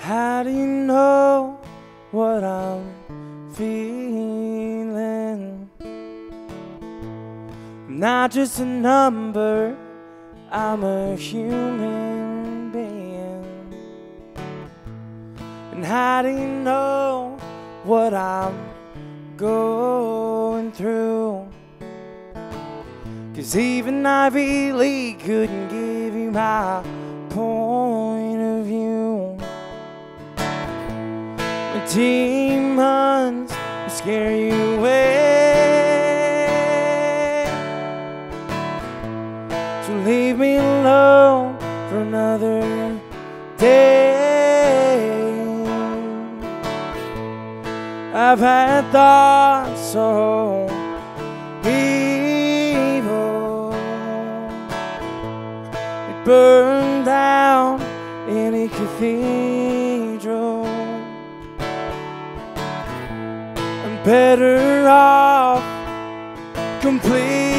How do you know what I'm feeling? I'm not just a number, I'm a human being. And how do you know what I'm going through? Cause even Ivy League couldn't give you my point demons will scare you away. So leave me alone for another day. I've had thoughts so evil. It burned down any cathedral. Better off completely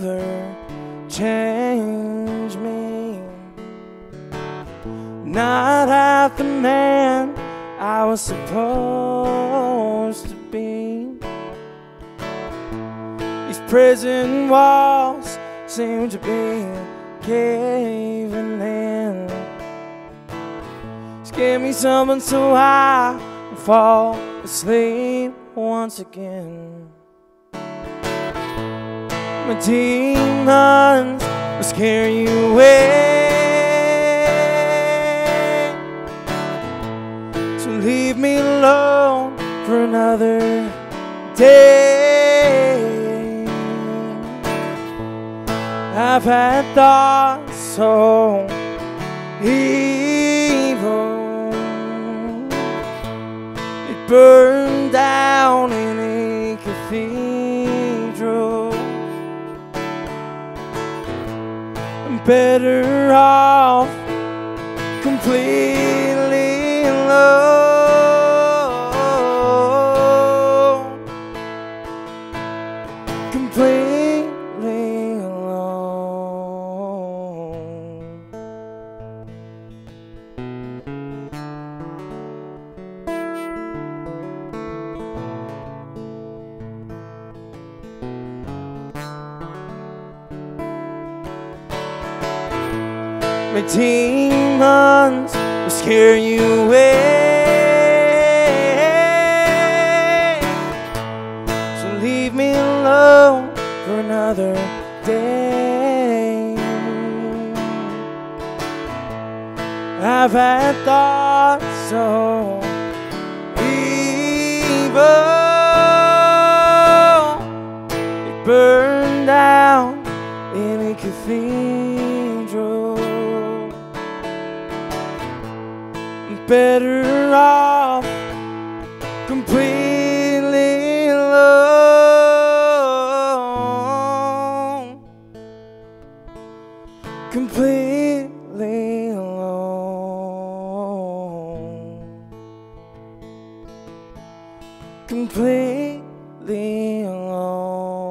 will ever change me. Not half the man I was supposed to be. These prison walls seem to be caving in. Just give me something so I fall asleep once again. My demons will scare you away. So leave me alone for another day. I've had thoughts so evil. It burned down better off completely My demons will scare you away. So leave me alone for another day. I've had thoughts so evil. It burned down any cathedral. Better off completely alone. Completely alone. Completely alone.